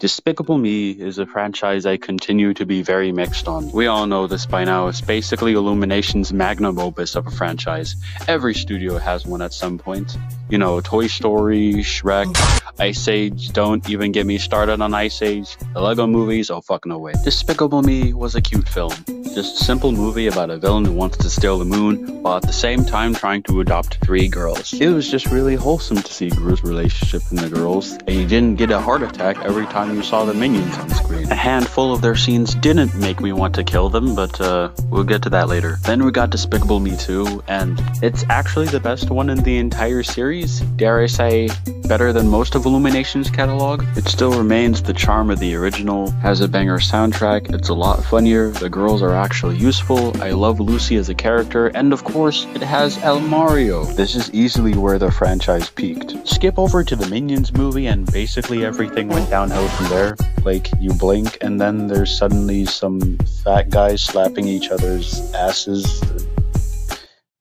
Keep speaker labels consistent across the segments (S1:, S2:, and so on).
S1: Despicable Me is a franchise I continue to be very mixed on. We all know this by now. It's basically Illumination's magnum opus of a franchise. Every studio has one at some point. You know, Toy Story, Shrek, Ice Age, don't even get me started on Ice Age. The Lego movies, oh fuck no way. Despicable Me was a cute film. Just a simple movie about a villain who wants to steal the moon, while at the same time trying to adopt three girls. It was just really wholesome to see Gru's relationship in the girls, and you didn't get a heart attack every time you saw the minions on screen. A handful of their scenes didn't make me want to kill them, but uh, we'll get to that later. Then we got Despicable Me 2, and it's actually the best one in the entire series. Dare I say, better than most of Illumination's catalog. It still remains the charm of the original, has a banger soundtrack, it's a lot funnier, the girls are actually useful, I love Lucy as a character, and of course, it has El Macho. This is easily where the franchise peaked. Skip over to the Minions movie and basically everything went downhill from there. Like, you blink and then there's suddenly some fat guys slapping each other's asses.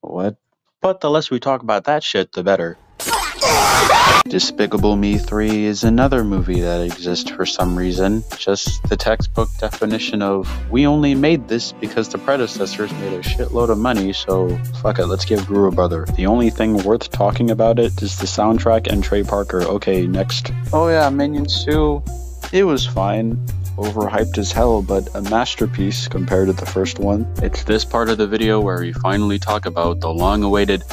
S1: What? But the less we talk about that shit, the better. Despicable Me 3 is another movie that exists for some reason. Just the textbook definition of we only made this because the predecessors made a shitload of money, so fuck it, let's give Gru a brother. The only thing worth talking about it is the soundtrack and Trey Parker. Okay, next. Oh yeah, Minions 2. It was fine overhyped as hell, but a masterpiece compared to the first one. It's this part of the video where we finally talk about the long awaited,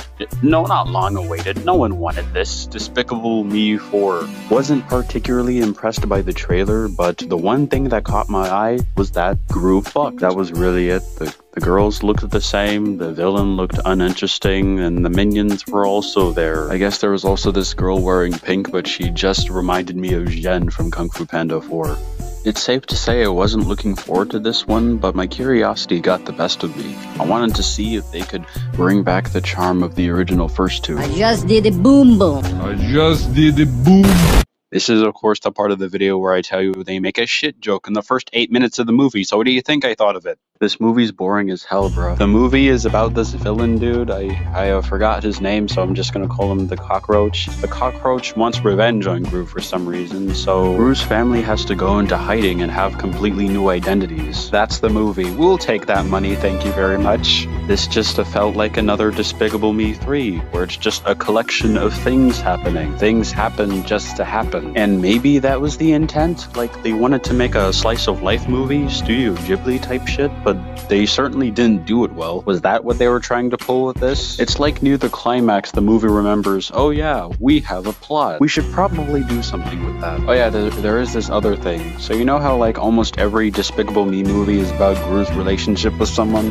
S1: no, not long awaited, no one wanted this, Despicable Me 4. Wasn't particularly impressed by the trailer, but the one thing that caught my eye was that Gru fuck. That was really it. The the girls looked the same, the villain looked uninteresting, and the minions were also there. I guess there was also this girl wearing pink, but she just reminded me of Zhen from Kung Fu Panda 4. It's safe to say I wasn't looking forward to this one, but my curiosity got the best of me. I wanted to see if they could bring back the charm of the original first two.
S2: I just did a boom boom.
S3: I just did a boom.
S1: This is, of course, the part of the video where I tell you they make a shit joke in the first eight minutes of the movie, so what do you think I thought of it? This movie's boring as hell, bro. The movie is about this villain dude. I, I forgot his name, so I'm just gonna call him the cockroach. The cockroach wants revenge on Gru for some reason, so Gru's family has to go into hiding and have completely new identities. That's the movie. We'll take that money, thank you very much. This just felt like another Despicable Me 3, where it's just a collection of things happening. Things happen just to happen. And maybe that was the intent? Like, they wanted to make a slice of life movie, Studio Ghibli type shit, but but they certainly didn't do it well. Was that what they were trying to pull with this? It's like near the climax, the movie remembers, oh yeah, we have a plot. We should probably do something with that. Oh yeah, there, there is this other thing. So you know how like almost every Despicable Me movie is about Gru's relationship with someone?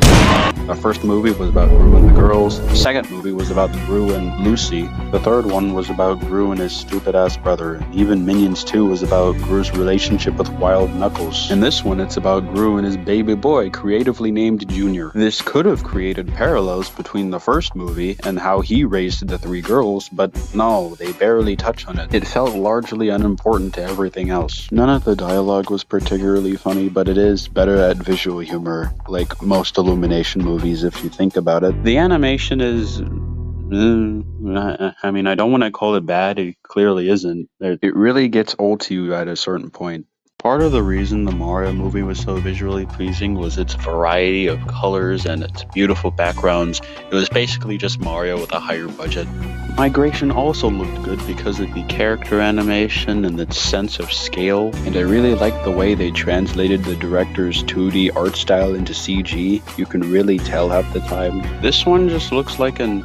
S1: The first movie was about Gru and the girls. The second movie was about Gru and Lucy. The third one was about Gru and his stupid ass brother. Even Minions 2 was about Gru's relationship with Wild Knuckles. In this one, it's about Gru and his baby boy, creatively named Junior. This could have created parallels between the first movie and how he raised the three girls, but no, they barely touch on it. It felt largely unimportant to everything else. None of the dialogue was particularly funny, but it is better at visual humor, like most Illumination movies if you think about it. The animation is uh, I mean, I don't want to call it bad. It clearly isn't. It really gets old to you at a certain point. Part of the reason the Mario movie was so visually pleasing was its variety of colors and its beautiful backgrounds. It was basically just Mario with a higher budget. Migration also looked good because of the character animation and its sense of scale, and I really liked the way they translated the director's 2D art style into CG. You can really tell half the time. This one just looks like an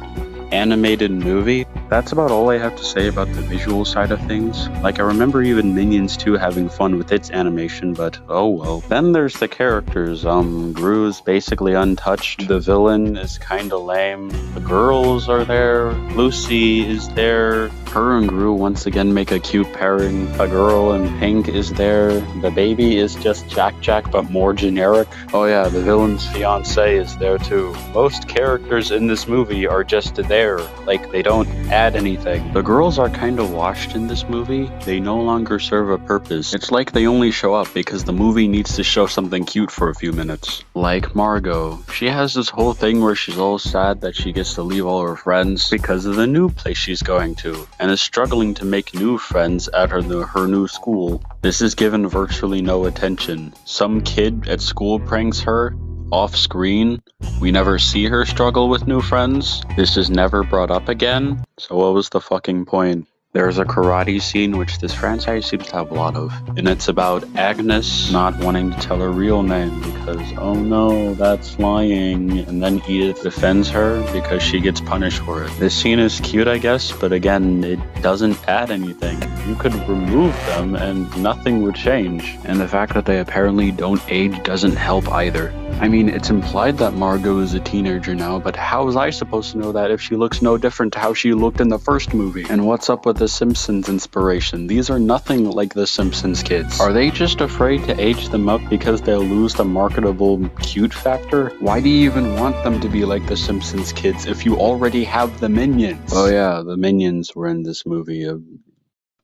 S1: animated movie. That's about all I have to say about the visual side of things. Like, I remember even Minions 2 having fun with its animation, but oh well. Then there's the characters. Um, Gru's basically untouched. The villain is kinda lame. The girls are there. Lucy is there. Her and Gru once again make a cute pairing. A girl in pink is there. The baby is just Jack Jack, but more generic. Oh yeah, the villain's fiance is there too. Most characters in this movie are just there. Like, they don't add anything. The girls are kinda washed in this movie. They no longer serve a purpose. It's like they only show up because the movie needs to show something cute for a few minutes. Like Margot. She has this whole thing where she's all sad that she gets to leave all her friends because of the new place she's going to, and is struggling to make new friends at her, her new school. This is given virtually no attention. Some kid at school pranks her, off screen. We never see her struggle with new friends. This is never brought up again. So what was the fucking point? There's a karate scene which this franchise seems to have a lot of, and it's about Agnes not wanting to tell her real name because, oh no, that's lying. And then Edith defends her because she gets punished for it. This scene is cute, I guess, but again, it doesn't add anything. You could remove them and nothing would change. And the fact that they apparently don't age doesn't help either. I mean, it's implied that Margot is a teenager now, but how was I supposed to know that if she looks no different to how she looked in the first movie? And what's up with the Simpsons inspiration? These are nothing like the Simpsons kids. Are they just afraid to age them up because they'll lose the marketable cute factor? Why do you even want them to be like the Simpsons kids if you already have the Minions? Oh yeah, the Minions were in this movie. Uh,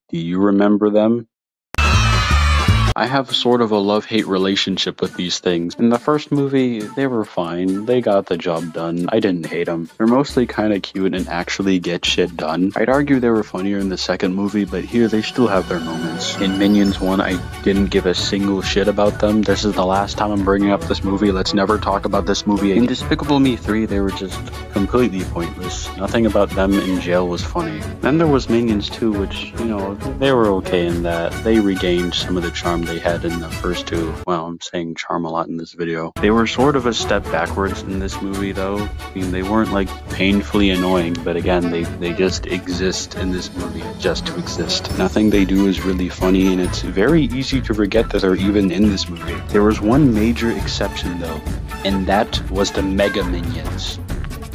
S1: do you remember them? I have sort of a love-hate relationship with these things. In the first movie, they were fine. They got the job done. I didn't hate them. They're mostly kind of cute and actually get shit done. I'd argue they were funnier in the second movie, but here they still have their moments. In Minions 1, I didn't give a single shit about them. This is the last time I'm bringing up this movie. Let's never talk about this movie. In Despicable Me 3, they were just completely pointless. Nothing about them in jail was funny. Then there was Minions 2, which, you know, they were okay in that. They regained some of the charm they had in the first two. Well, I'm saying charm a lot in this video. They were sort of a step backwards in this movie though. I mean, they weren't like painfully annoying, but again, they, they just exist in this movie just to exist. Nothing they do is really funny and it's very easy to forget that they're even in this movie. There was one major exception though, and that was the Mega Minions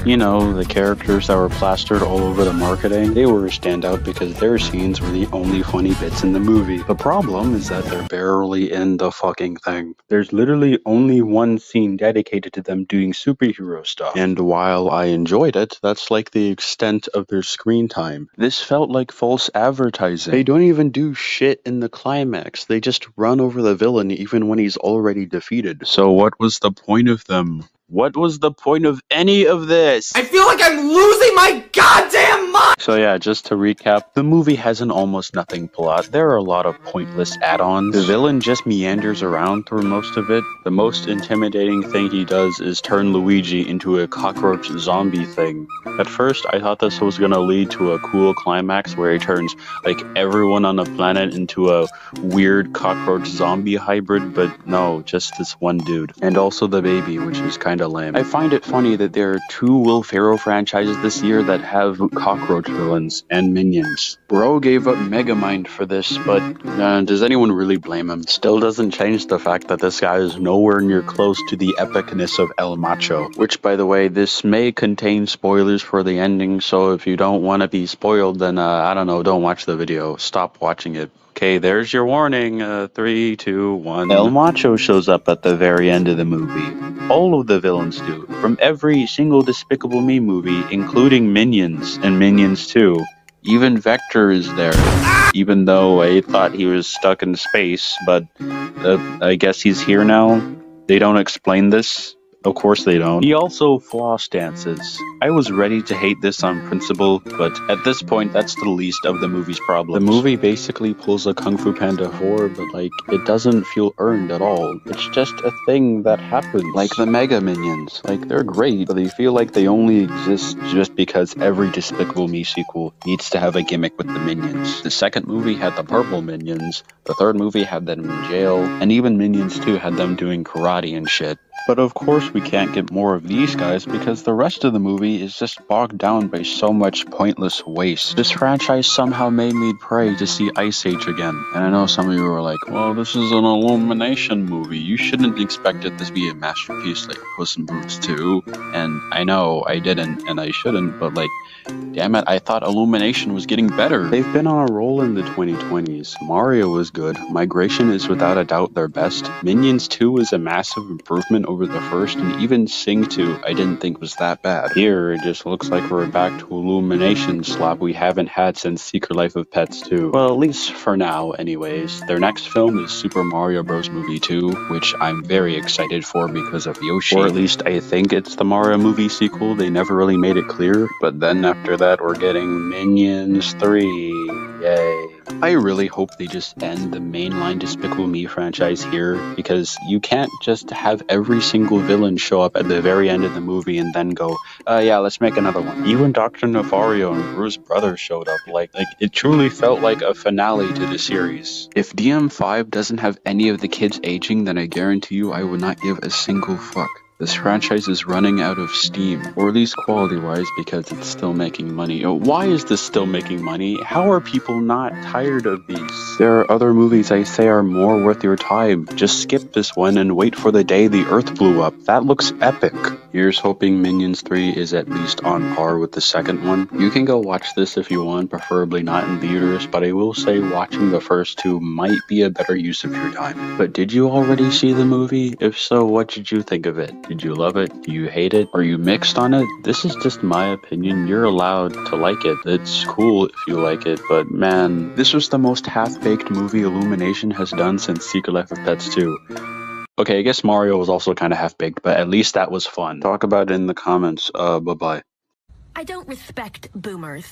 S1: you know, the characters that were plastered all over the marketing, they were a standout because their scenes were the only funny bits in the movie. The problem is that they're barely in the fucking thing. There's literally only one scene dedicated to them doing superhero stuff. And while I enjoyed it, that's like the extent of their screen time. This felt like false advertising. They don't even do shit in the climax. They just run over the villain even when he's already defeated. So what was the point of them? What was the point of any of this?
S4: I feel like I'm losing my goddamn mind!
S1: So yeah, just to recap, the movie has an almost nothing plot. There are a lot of pointless add-ons. The villain just meanders around through most of it. The most intimidating thing he does is turn Luigi into a cockroach zombie thing. At first, I thought this was gonna lead to a cool climax where he turns like everyone on the planet into a weird cockroach zombie hybrid, but no, just this one dude. And also the baby, which is kind kinda lame. I find it funny that there are two Will Ferrell franchises this year that have cockroach villains and minions. Bro gave up Megamind for this, but uh, does anyone really blame him? Still doesn't change the fact that this guy is nowhere near close to the epicness of El Macho. Which, by the way, this may contain spoilers for the ending, so if you don't want to be spoiled, then uh, I don't know, don't watch the video. Stop watching it. Okay, there's your warning. Uh, three, two, one. El Macho shows up at the very end of the movie. All of the villains do, from every single Despicable Me movie, including Minions and Minions 2. Even Vector is there, even though I thought he was stuck in space, but uh, I guess he's here now. They don't explain this. Of course they don't. He also floss dances. I was ready to hate this on principle, but at this point, that's the least of the movie's problems. The movie basically pulls a Kung Fu Panda 4, but like, it doesn't feel earned at all. It's just a thing that happens. Like the Mega Minions. Like, they're great, but they feel like they only exist just because every Despicable Me sequel needs to have a gimmick with the Minions. The second movie had the Purple Minions, the third movie had them in jail, and even Minions 2 had them doing karate and shit. But of course we can't get more of these guys because the rest of the movie is just bogged down by so much pointless waste. This franchise somehow made me pray to see Ice Age again. And I know some of you are like, well, this is an Illumination movie. You shouldn't expect it to be a masterpiece like Puss in Boots 2. And I know I didn't and I shouldn't, but like, Damn it, I thought Illumination was getting better. They've been on a roll in the 2020s. Mario was good. Migration is without a doubt their best. Minions 2 is a massive improvement over the first, and even Sing 2 I didn't think was that bad. Here, it just looks like we're back to Illumination slop we haven't had since Secret Life of Pets 2. Well, at least for now, anyways. Their next film is Super Mario Bros. Movie 2, which I'm very excited for because of Yoshi. Or at least I think it's the Mario movie sequel. They never really made it clear. But then after that, we're getting Minions 3. Yay. I really hope they just end the mainline Despicable Me franchise here because you can't just have every single villain show up at the very end of the movie and then go, uh, yeah, let's make another one. Even Dr. Nefario and Bruce Brothers showed up. Like, like it truly felt like a finale to the series. If DM5 doesn't have any of the kids aging, then I guarantee you I would not give a single fuck. This franchise is running out of steam, or at least quality wise, because it's still making money. Oh, why is this still making money? How are people not tired of these? There are other movies I say are more worth your time. Just skip this one and wait for the day the Earth blew up. That looks epic. Here's hoping Minions 3 is at least on par with the second one. You can go watch this if you want, preferably not in theaters, but I will say watching the first two might be a better use of your time. But did you already see the movie? If so, what did you think of it? Did you love it? Do you hate it? Are you mixed on it? This is just my opinion. You're allowed to like it. It's cool if you like it, but man, this was the most half-baked movie Illumination has done since Secret Life of Pets 2. Okay, I guess Mario was also kind of half-baked, but at least that was fun. Talk about it in the comments. Uh, bye-bye.
S5: I don't respect boomers.